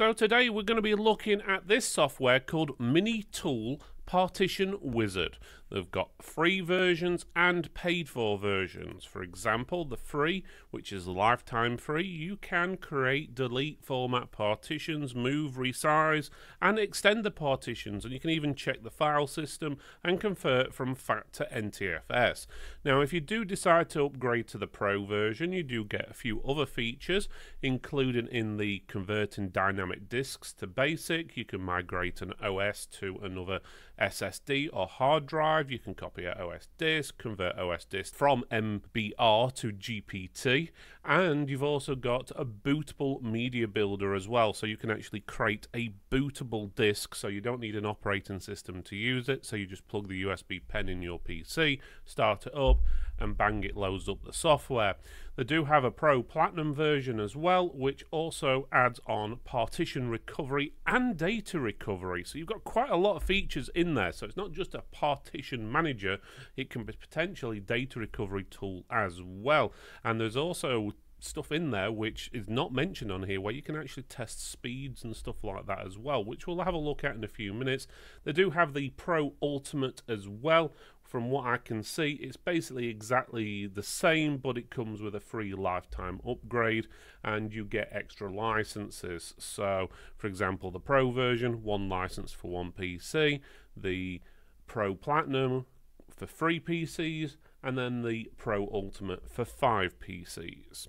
So today we're going to be looking at this software called MiniTool Partition Wizard. They've got free versions and paid for versions. For example, the free, which is lifetime free, you can create, delete, format partitions, move, resize, and extend the partitions. And you can even check the file system and convert from FAT to NTFS. Now, if you do decide to upgrade to the pro version, you do get a few other features, including in the converting dynamic disks to basic. You can migrate an OS to another SSD or hard drive. You can copy a OS disk, convert OS disk from MBR to GPT, and you've also got a bootable media builder as well. So you can actually create a bootable disk, so you don't need an operating system to use it. So you just plug the USB pen in your PC, start it up, and bang, it loads up the software. They do have a Pro Platinum version as well, which also adds on partition recovery and data recovery. So you've got quite a lot of features in there. So it's not just a partition manager, it can be potentially data recovery tool as well. And there's also stuff in there which is not mentioned on here where you can actually test speeds and stuff like that as well which we'll have a look at in a few minutes they do have the pro ultimate as well from what I can see, it's basically exactly the same, but it comes with a free lifetime upgrade and you get extra licenses. So, for example, the Pro version, one license for one PC, the Pro Platinum for three PCs, and then the Pro Ultimate for five PCs.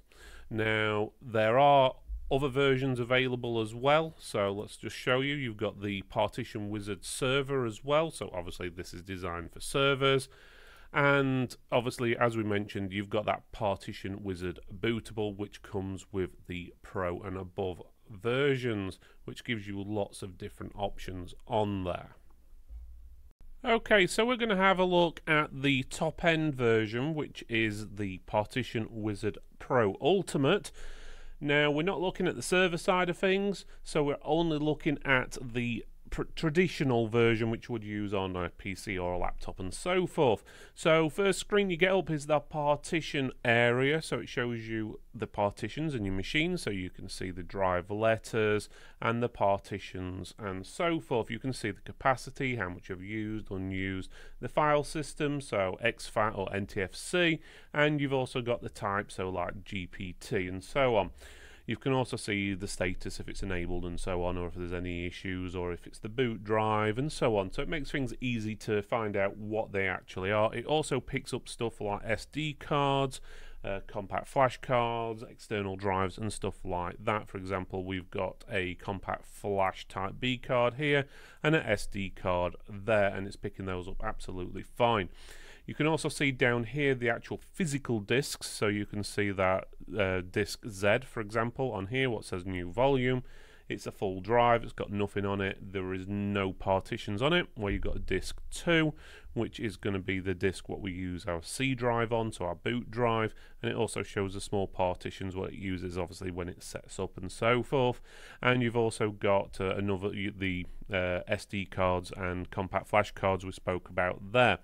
Now, there are other versions available as well. So let's just show you. You've got the Partition Wizard server as well. So obviously this is designed for servers. And obviously, as we mentioned, you've got that Partition Wizard bootable, which comes with the Pro and above versions, which gives you lots of different options on there. Okay, so we're going to have a look at the top end version, which is the Partition Wizard Pro Ultimate. Now, we're not looking at the server side of things, so we're only looking at the traditional version which would use on a PC or a laptop and so forth. So first screen you get up is the partition area so it shows you the partitions in your machine so you can see the drive letters and the partitions and so forth. You can see the capacity, how much you've used, unused, the file system so exFAT or NTFS and you've also got the type so like GPT and so on. You can also see the status if it's enabled and so on, or if there's any issues, or if it's the boot drive and so on. So it makes things easy to find out what they actually are. It also picks up stuff like SD cards, uh, compact flash cards, external drives, and stuff like that. For example, we've got a compact flash type B card here and an SD card there, and it's picking those up absolutely fine. You can also see down here the actual physical discs, so you can see that uh, disk Z, for example, on here, what says new volume. It's a full drive, it's got nothing on it, there is no partitions on it, where you've got disk 2, which is going to be the disk what we use our C drive on, so our boot drive, and it also shows the small partitions what it uses obviously when it sets up and so forth. And you've also got uh, another the uh, SD cards and compact flash cards we spoke about there.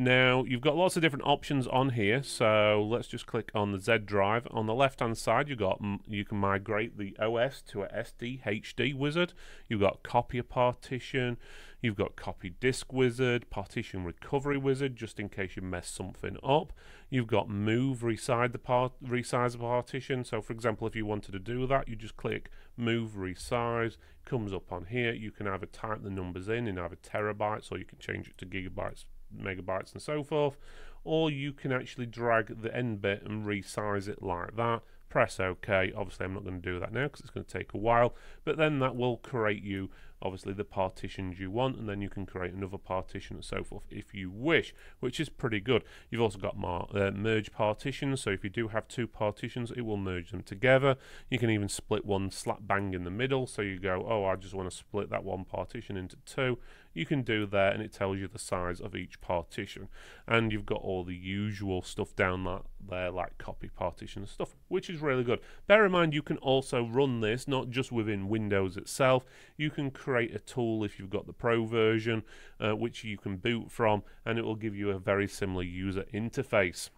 Now, you've got lots of different options on here, so let's just click on the Z drive. On the left-hand side, you've got you can migrate the OS to a SD HD wizard. You've got copy a partition. You've got copy disk wizard, partition recovery wizard, just in case you mess something up. You've got move resize the part resize the partition. So, for example, if you wanted to do that, you just click move resize. Comes up on here. You can either type the numbers in in either terabytes or you can change it to gigabytes megabytes and so forth or you can actually drag the end bit and resize it like that. Press OK. Obviously I'm not going to do that now because it's going to take a while but then that will create you obviously the partitions you want and then you can create another partition and so forth if you wish which is pretty good. You've also got uh, merge partitions so if you do have two partitions it will merge them together. You can even split one slap bang in the middle so you go oh I just want to split that one partition into two. You can do there and it tells you the size of each partition. And you've got all the usual stuff down that there like copy partition stuff which is really good. Bear in mind you can also run this not just within Windows itself. You can create a tool if you've got the Pro version, uh, which you can boot from, and it will give you a very similar user interface.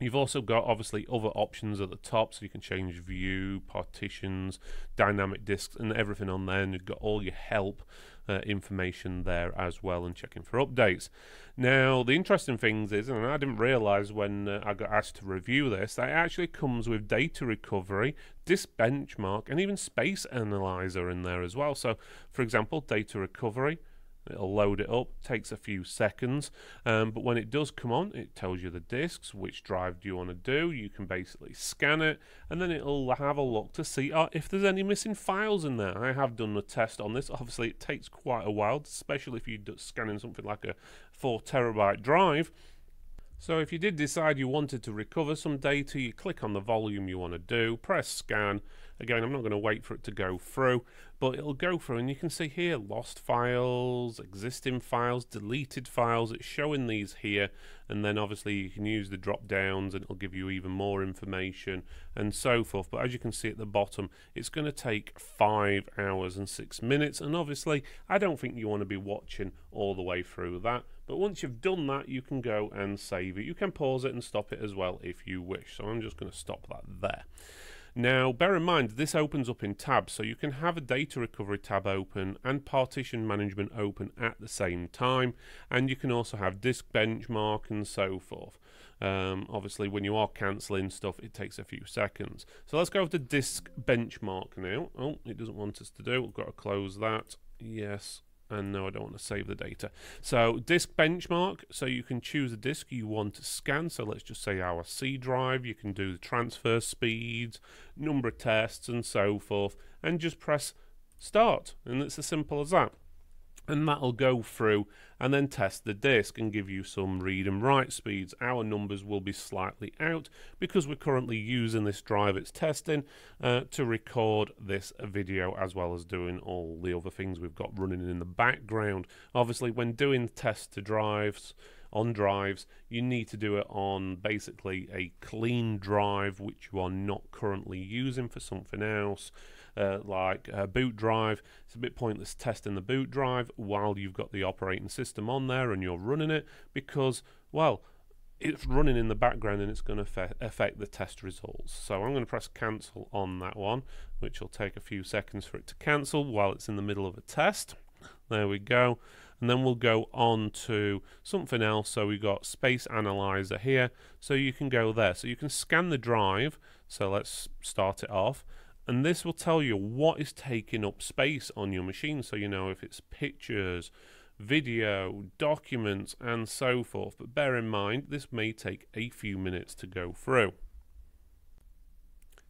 You've also got obviously other options at the top, so you can change view, partitions, dynamic disks, and everything on there. And you've got all your help uh, information there as well, and checking for updates. Now, the interesting things is, and I didn't realise when uh, I got asked to review this, that it actually comes with data recovery, disk benchmark, and even space analyzer in there as well. So, for example, data recovery It'll load it up, takes a few seconds, um, but when it does come on, it tells you the disks, which drive do you want to do. You can basically scan it, and then it'll have a look to see uh, if there's any missing files in there. I have done a test on this. Obviously, it takes quite a while, especially if you're scanning something like a 4 terabyte drive. So if you did decide you wanted to recover some data, you click on the volume you want to do, press scan, Again, I'm not going to wait for it to go through, but it'll go through and you can see here lost files, existing files, deleted files. It's showing these here and then obviously you can use the drop downs and it'll give you even more information and so forth. But as you can see at the bottom, it's going to take five hours and six minutes and obviously I don't think you want to be watching all the way through that. But once you've done that, you can go and save it. You can pause it and stop it as well if you wish. So I'm just going to stop that there. Now, bear in mind, this opens up in tabs, so you can have a data recovery tab open and partition management open at the same time, and you can also have disk benchmark and so forth. Um, obviously, when you are cancelling stuff, it takes a few seconds. So let's go to disk benchmark now. Oh, it doesn't want us to do. We've got to close that. Yes, and no I don't want to save the data. So disk benchmark so you can choose a disk you want to scan. So let's just say our C drive you can do the transfer speeds number of tests and so forth and just press start and it's as simple as that and that'll go through and then test the disk and give you some read and write speeds. Our numbers will be slightly out because we're currently using this drive it's testing uh, to record this video as well as doing all the other things we've got running in the background. Obviously when doing tests to drives on drives you need to do it on basically a clean drive which you are not currently using for something else uh, like a boot drive. It's a bit pointless testing the boot drive while you've got the operating system on there and you're running it because, well, it's running in the background and it's going to affect the test results. So I'm going to press cancel on that one, which will take a few seconds for it to cancel while it's in the middle of a test. There we go. And then we'll go on to something else. So we've got Space Analyzer here. So you can go there. So you can scan the drive. So let's start it off and this will tell you what is taking up space on your machine. So you know if it's pictures video documents and so forth. But bear in mind this may take a few minutes to go through.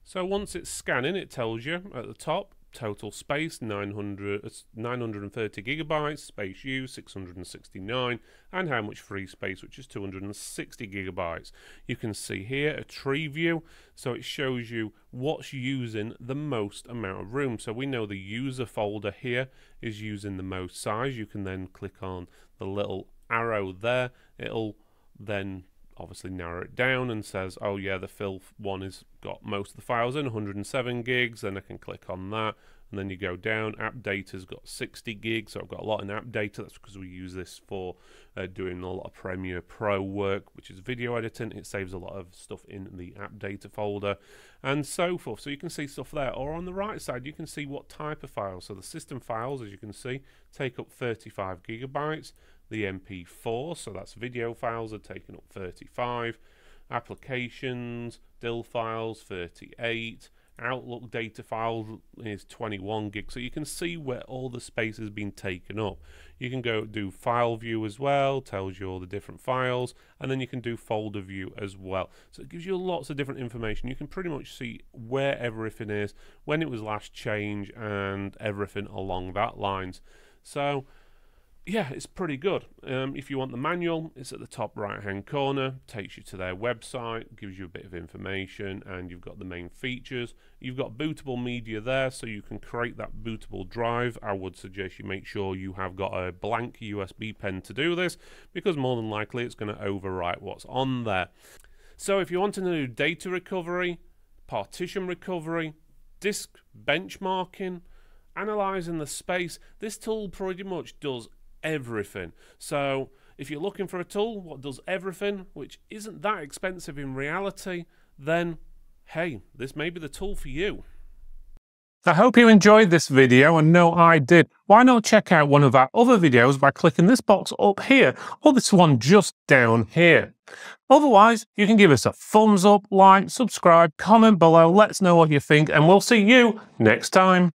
So once it's scanning it tells you at the top total space 900 uh, 930 gigabytes space used 669 and how much free space which is 260 gigabytes. You can see here a tree view so it shows you what's using the most amount of room. So we know the user folder here is using the most size. You can then click on the little arrow there. It'll then obviously narrow it down and says, oh yeah, the fill one has got most of the files in, 107 gigs, then I can click on that. And then you go down, app data's got 60 gigs, so I've got a lot in app data. That's because we use this for uh, doing a lot of Premiere Pro work, which is video editing. It saves a lot of stuff in the app data folder and so forth. So you can see stuff there. Or on the right side, you can see what type of files. So the system files, as you can see, take up 35 gigabytes the MP4, so that's video files are taken up 35, applications, DLL files 38, Outlook data file is 21 gigs, so you can see where all the space has been taken up. You can go do file view as well, tells you all the different files, and then you can do folder view as well. So it gives you lots of different information. You can pretty much see where everything is, when it was last changed, and everything along that lines. So yeah, it's pretty good. Um, if you want the manual, it's at the top right hand corner, takes you to their website, gives you a bit of information, and you've got the main features. You've got bootable media there, so you can create that bootable drive. I would suggest you make sure you have got a blank USB pen to do this, because more than likely it's going to overwrite what's on there. So if you want to do data recovery, partition recovery, disk benchmarking, analyzing the space, this tool pretty much does everything. So if you're looking for a tool what does everything, which isn't that expensive in reality, then hey, this may be the tool for you. I hope you enjoyed this video and know I did. Why not check out one of our other videos by clicking this box up here or this one just down here. Otherwise, you can give us a thumbs up, like, subscribe, comment below, let us know what you think and we'll see you next time.